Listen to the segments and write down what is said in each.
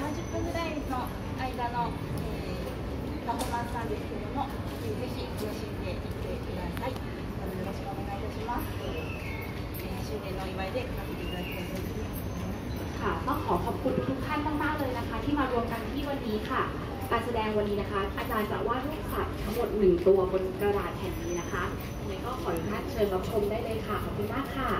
30分ぐらいの間の、えー、パフォーマンスなんですけれども、えー、ぜひ楽しんでいってくださいどうぞよろしくお願いいたします、えー、周年のお祝いで書かせていただきたいと思いますค่ะต้องขอขอบคุณทุกท่านมากๆเลยนะคะ ที่มารวมกันที่วันนี้ค่ะ การแสดงวันนี้นะคะ อาจารย์จะวาดรูปสัตว์ทั้งหมดหนึ่งตัวบนกระดาษแผ่นนี้นะคะยังไงก็ขออนุญาตเชิญรับชมได้เลยค่ะ ขอบคุณมากค่ะ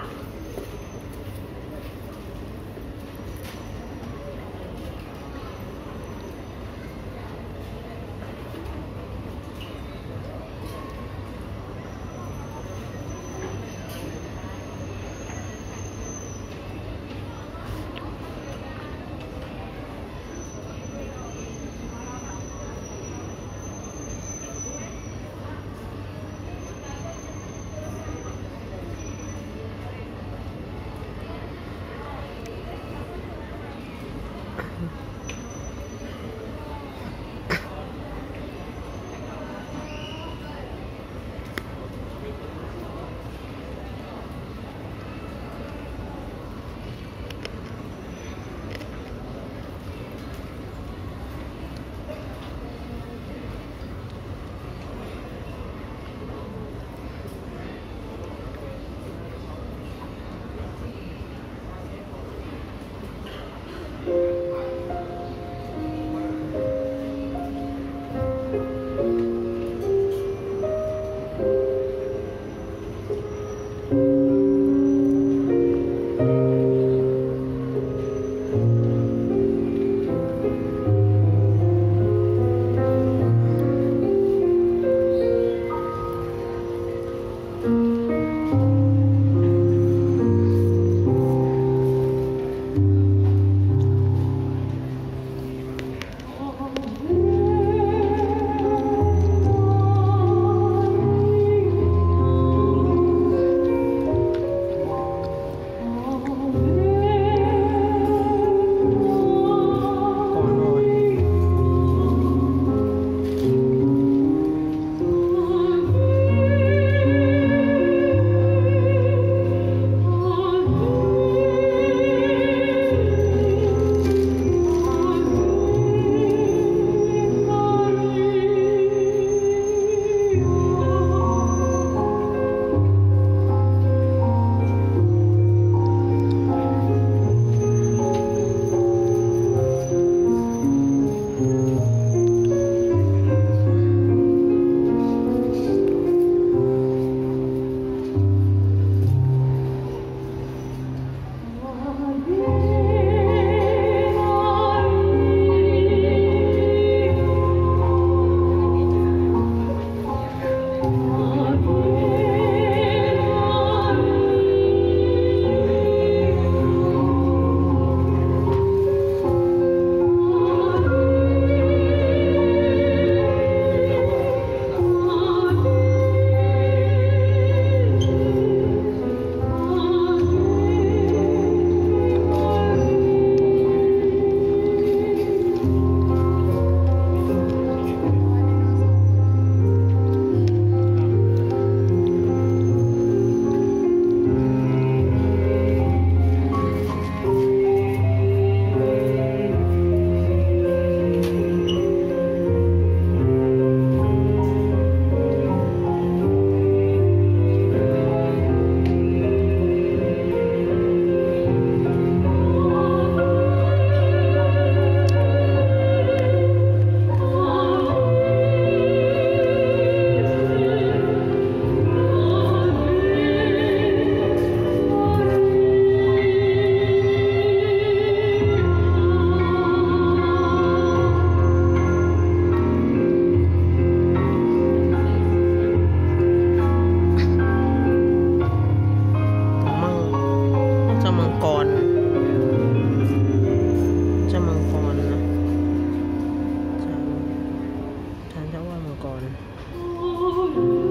า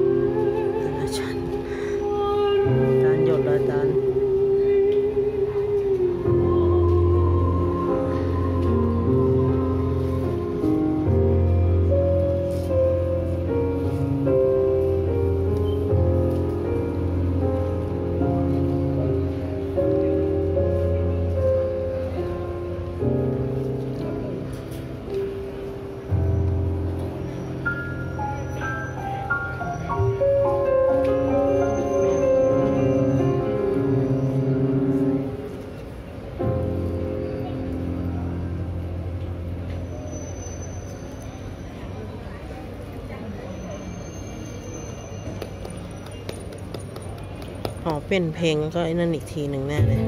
เป็นเพลงก็ไอ้นั่นอีกทีหนึ่งแน่เลย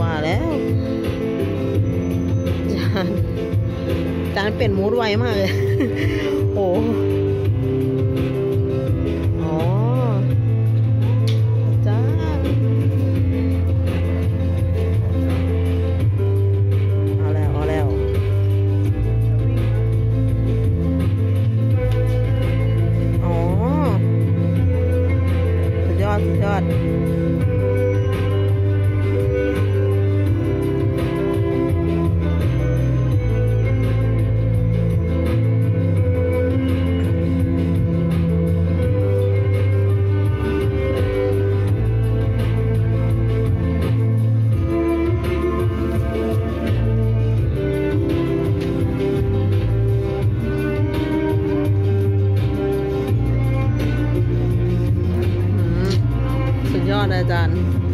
ว่าแล้วจานจานเปลี่ยนมูดไวมากเลย โอ้ สุด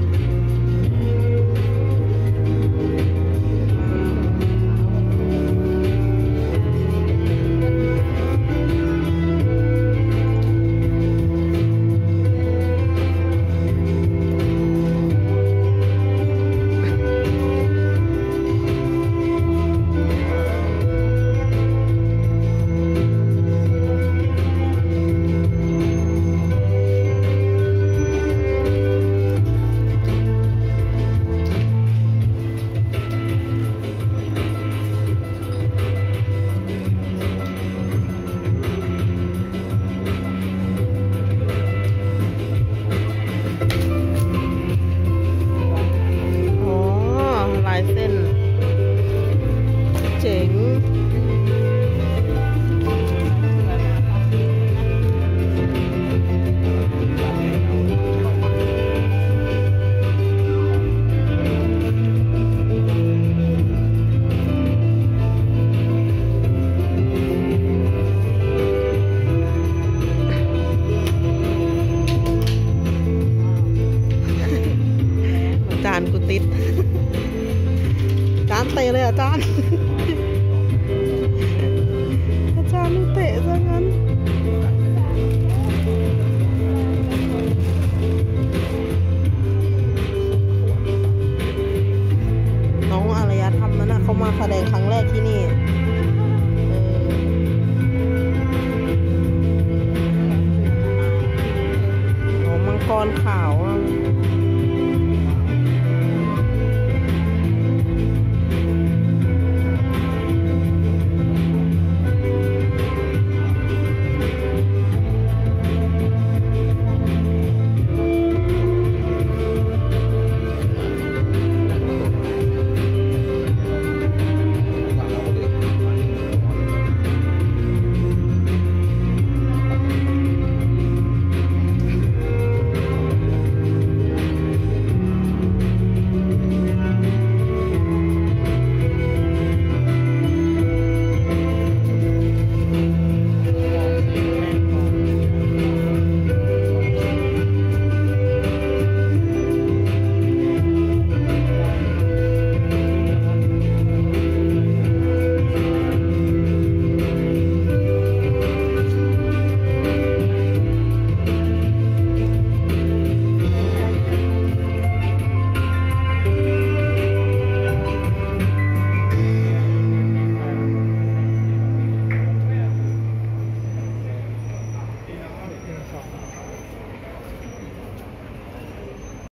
จารย์ อาจารย์เตะซะงั้นน้องอารยธรรมนั่นนะเขามาแสดงครั้งแรกที่นี่